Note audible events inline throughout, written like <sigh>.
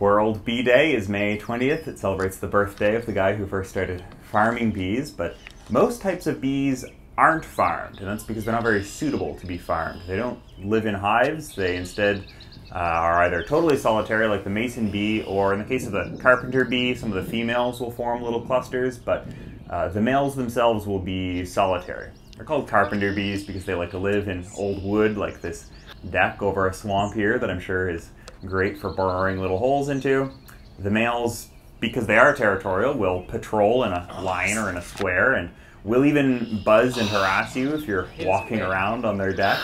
World Bee Day is May 20th. It celebrates the birthday of the guy who first started farming bees, but most types of bees aren't farmed, and that's because they're not very suitable to be farmed. They don't live in hives, they instead uh, are either totally solitary, like the mason bee, or in the case of the carpenter bee, some of the females will form little clusters, but uh, the males themselves will be solitary. They're called carpenter bees because they like to live in old wood, like this deck over a swamp here that I'm sure is great for burrowing little holes into. The males, because they are territorial, will patrol in a oh, line or in a square and will even buzz and harass you if you're walking around on their deck.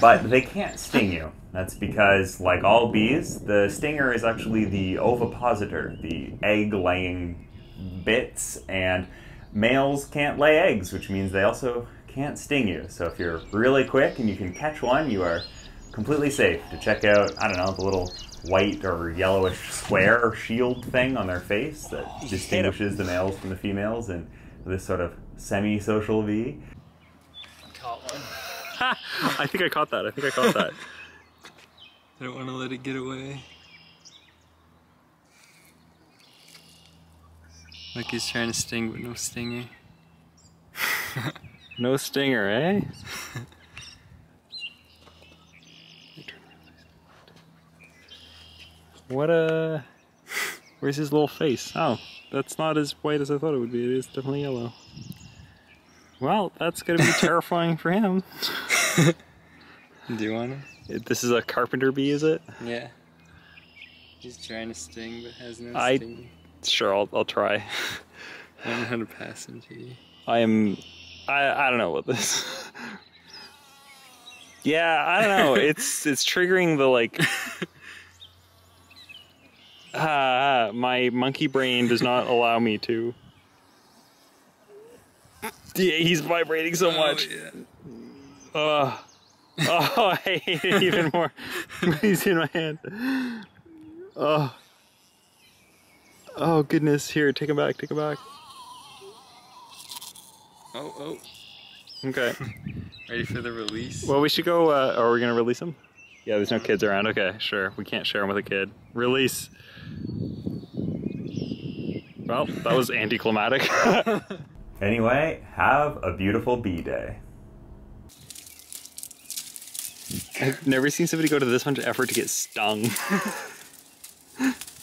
But they can't sting you. That's because, like all bees, the stinger is actually the ovipositor, the egg laying bits, and males can't lay eggs, which means they also can't sting you. So if you're really quick and you can catch one, you are completely safe to check out, I don't know, the little white or yellowish square or shield thing on their face that distinguishes the males from the females in this sort of semi-social V. Caught one. I think I caught that. I think I caught that. <laughs> I don't want to let it get away. Like he's trying to sting, but no stinger. <laughs> no stinger, eh? <laughs> What a... Where's his little face? Oh, that's not as white as I thought it would be. It is definitely yellow. Well, that's gonna be <laughs> terrifying for him. Do you want to? This is a carpenter bee, is it? Yeah. He's trying to sting, but has no I, sting. Sure, I'll, I'll try. I don't know how to pass him to you. I am... I, I don't know what this... <laughs> yeah, I don't know. <laughs> it's it's triggering the, like... Ah, <laughs> my monkey brain does not allow me to. Yeah, he's vibrating so oh, much. Oh, yeah. uh, oh, I hate it even <laughs> more. he's in my hand. Oh. Oh, goodness. Here, take him back, take him back. Oh, oh. Okay. <laughs> Ready for the release? Well, we should go, uh, are we going to release him? Yeah, there's no kids around. Okay, sure. We can't share him with a kid. Release. Well, that was anticlimactic. <laughs> anyway, have a beautiful bee day. I've never seen somebody go to this much effort to get stung. <laughs>